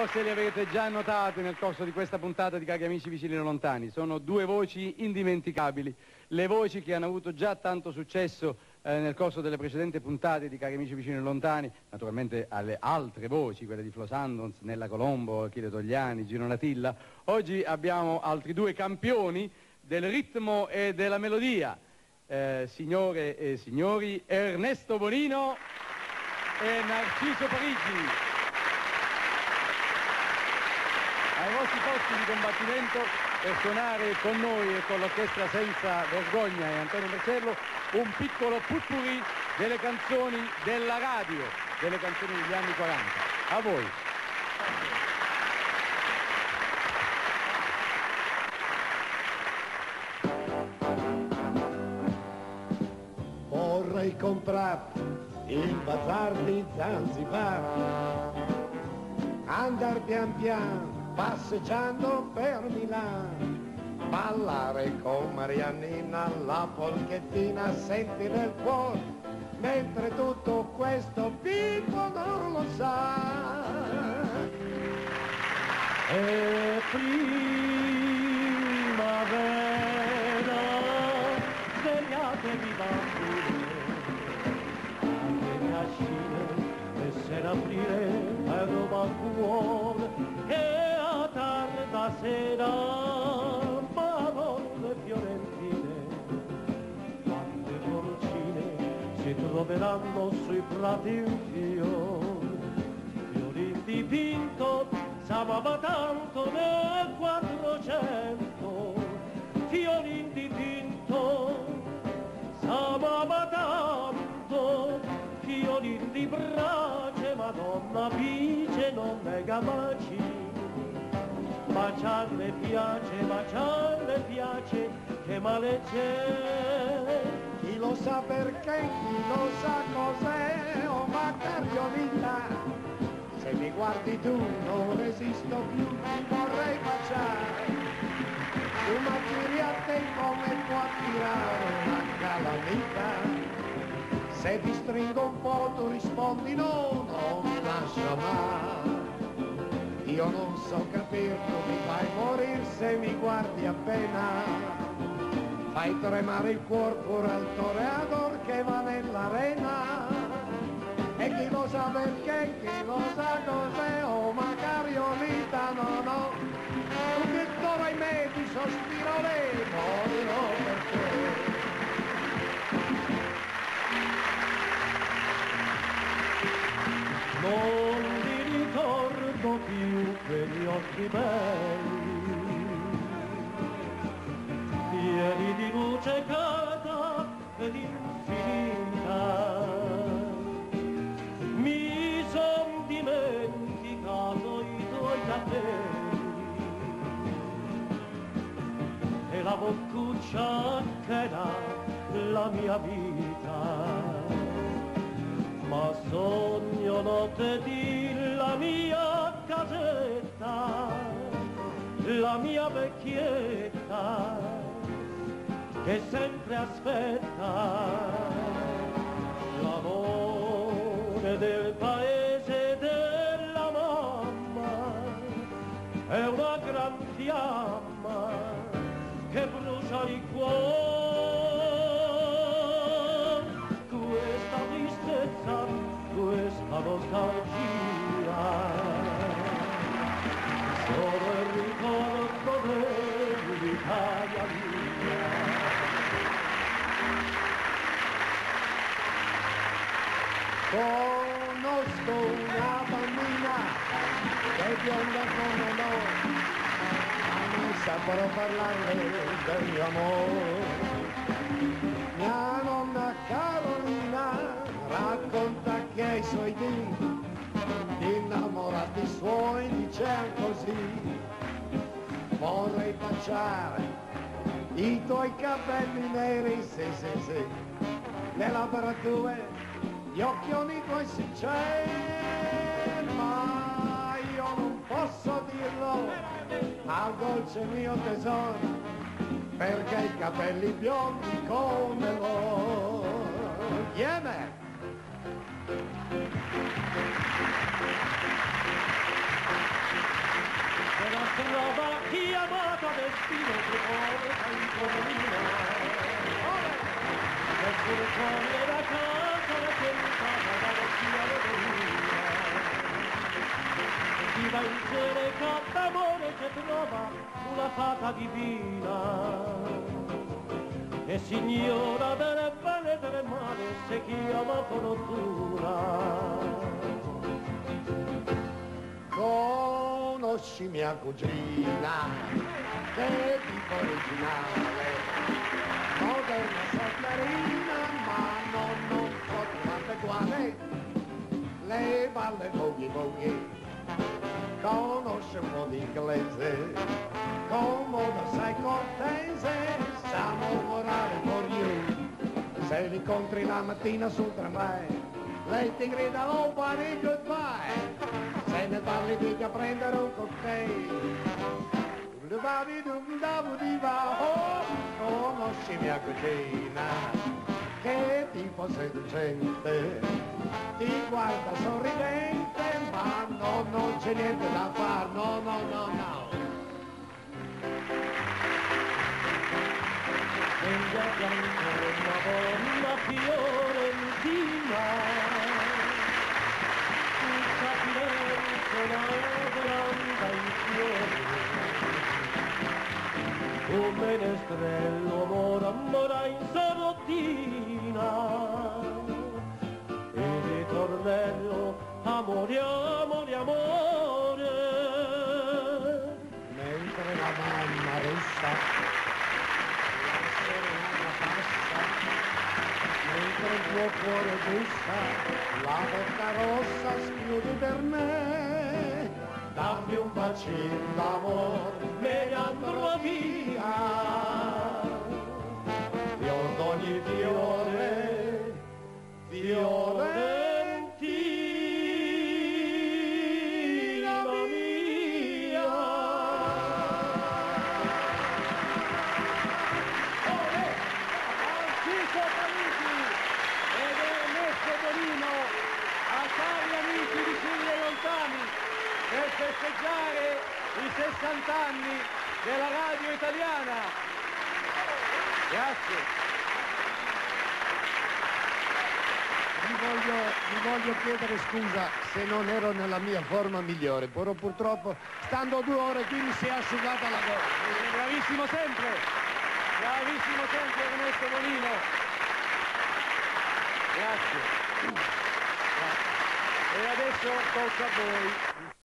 Forse li avete già notati nel corso di questa puntata di Cari Amici Vicini e Lontani. Sono due voci indimenticabili, le voci che hanno avuto già tanto successo eh, nel corso delle precedenti puntate di Cari Amici Vicini e Lontani, naturalmente alle altre voci, quelle di Flo Sandons, Nella Colombo, Achille Togliani, Gino Natilla. Oggi abbiamo altri due campioni del ritmo e della melodia. Eh, signore e signori, Ernesto Bonino e Narciso Parigi. Vostri posti di combattimento per suonare con noi e con l'orchestra Senza Vergogna e Antonio Marcello un piccolo putpuri delle canzoni della radio, delle canzoni degli anni 40. A voi. Vorrei comprare il bazar di Zanzibar, andar pian piano passeggiando per Milano, ballare con Mariannina la polchettina, sentire il cuore, mentre tutto questo Pippo non lo sa. E primavera, svegliatevi bambini, anche cascine, e se aprire è roba cuore, sera parole fiorentine, quante porcine si troveranno sui prati in fiore, fiori dipinto, s'amava tanto nel quattrocento, fiori dipinto, s'amava tanto, fiori di brace, Madonna vice non nega baciarle piace, baciarle piace, che male c'è. Chi lo sa perché, chi lo sa cos'è, oh ma carionita, se mi guardi tu non resisto più, ti vorrei baciare. Tu ma tiri a te come può attirare una calamita. Se ti stringo un po' tu rispondi no, non mi lascia mai. Io non so capire, morire se mi guardi appena. Fai tremare il cuore pure al toreador che va nell'arena. E chi lo sa perché, chi lo sa cos'è, oh magari vita, no, no. Tu che dove me ti sospirare, ricordo più quegli occhi belli, pieni di luce cata ed infinita. Mi son dimenticato i tuoi capelli e la boccuccia che era la mia vita ma sogno notte di la mia la mia vecchietta che sempre aspetta l'amore del paese della mamma. È una gran fiamma che brucia il cuore. Nostalgia saprò parlare del mio amore. Mia nonna Carolina racconta che ai suoi dì innamorati suoi dicevano così. Vorrei baciare i tuoi capelli neri sì sì sì. Le labbra tue gli occhioni tuoi sinceri ma dolce mio tesoro, perché i capelli biondi come voi. Vieni! man. Se la trova chi amato destino che porta in comune, nel furgone da casa che mi fa da vecchia roderia. Chi va in cerca d'amore che trova una fata divina. E signora delle belle delle male si chiama fortuna. Conosci mia cugina, che tipo originale, moderna sotterina, ma non, non so trovate quale, le balle boogie boogie, conosce un po' di inglese, comodo sai cortese, sa lavorare for you, se li incontri la mattina sul tramvai, lei ti grida oh buddy goodbye, se ne parli mica prendere un cocktail. Dum-da-di-dum-da-bu-di-ba, oh, Conosci mia cugina, che tipo seducente, ti guarda sorridente, ma no, non c'è niente da far, no, no, no, no. Venga bianco una donna fiorentina, tutta Firenze lavorando insieme. Un menestrello mora, mora in sorottina, e ritornello, amore, amore, amore. Mentre la mamma resta, la serena passa, mentre il tuo cuore gessa, la bocca rossa schiudi per me, dammi un bacino d'amore, me ne andrò via. fior d'ogni fiore, Fiorentina festeggiare i 60 anni della radio italiana. Grazie. Vi voglio, vi voglio chiedere scusa se non ero nella mia forma migliore, però purtroppo stando due ore qui mi si è asciugata la gola. Bravissimo sempre, bravissimo sempre Ernesto Bonino. Grazie. Grazie. E adesso tocca a voi.